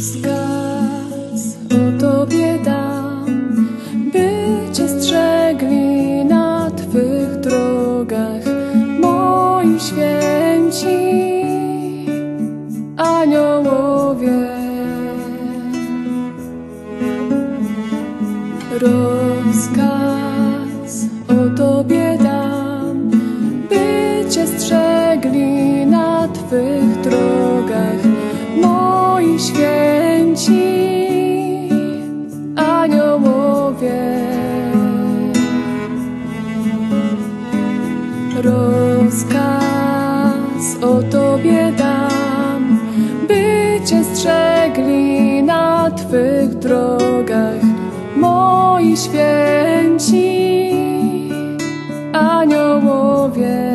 rozkaz o Tobie dam, by Cię strzegli na Twych drogach moi święci aniołowie. Rozkaz o Tobie dam, by Cię strzegli na Twych rozkaz o Tobie dam, by Cię strzegli na Twych drogach moi święci aniołowie.